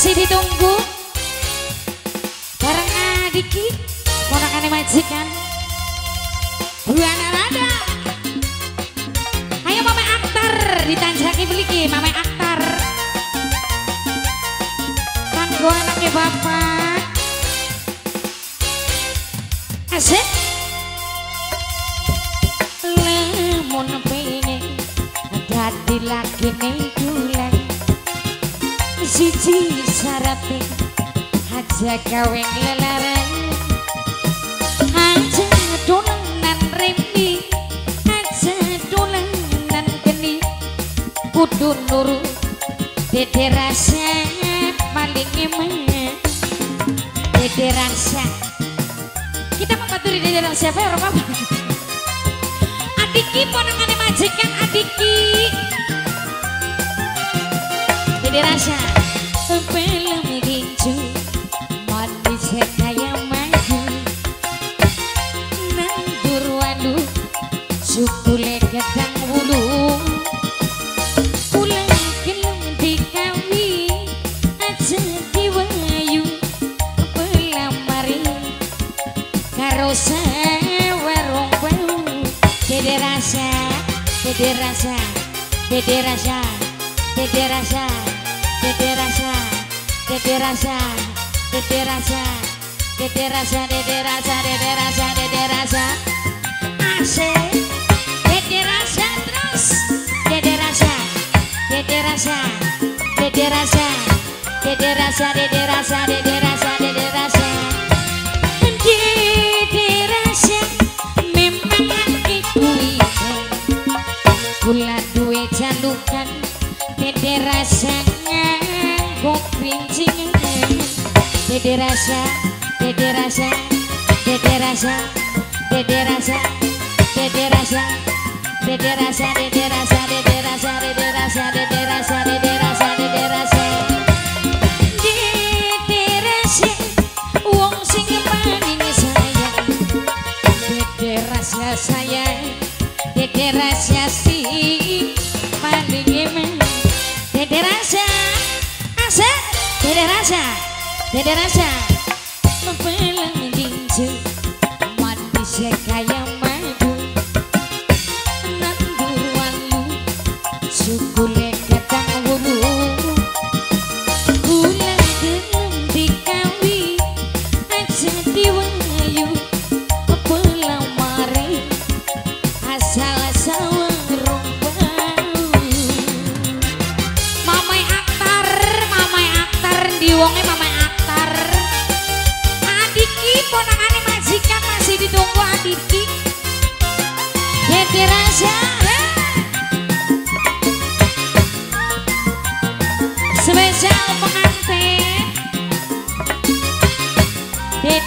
masih ditunggu. Bareng adiki ponakannya majikan. Buana Rada ayo mama aktar ditanjaki beliki mama aktar kanggo anaknya bapak. Asik. Lemon pengen dadi lagi ning bulan. Siji sarape aja gawe lelaran aja dolanan rembi aja dolanan geni. Kudu nurut dede rasa paling emen dede rasa. Kita membaturi dede rasa apa ya apa? Adiki ponakannya majikan adiki. Dede rasa dede rasa dede rasa dede rasa dede rasa dede rasa dede rasa dede rasa dede rasa dede rasa dede rasa asik dede rasa terus dede rasa dede rasa dede rasa dede rasa dede rasa dede rasa dede rasa dede rasa memang aku Kula duwe jalukan Dede rasa Dede rasa, dede rasa, dede rasa, dede rasa, dede rasa, dede rasa, dede rasa, dede rasa, dede rasa, dede rasa, dede rasa, dede rasa. Dede rasa.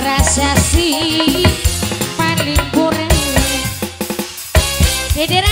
rasa si paling kurang. Dede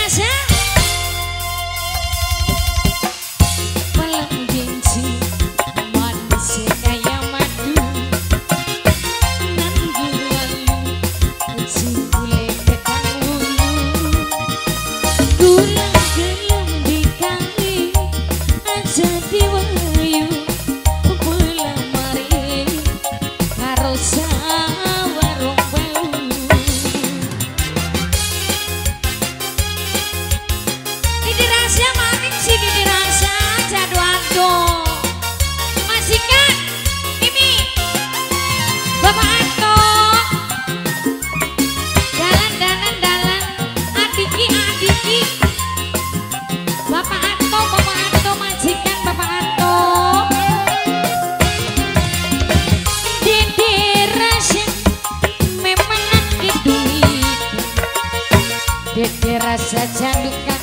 Dikira rasa jandukan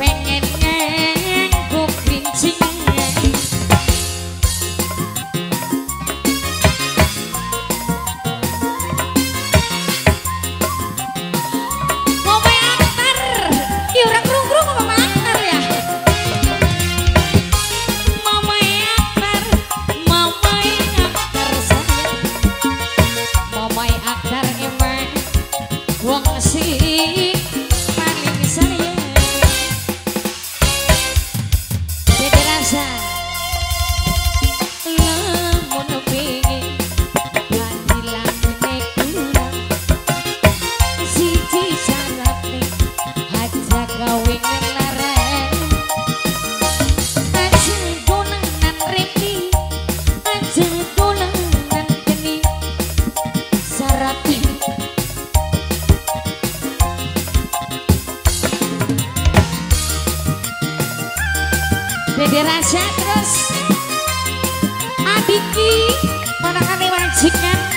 pengen Dede Rasya terus Adiki Ponakan majikan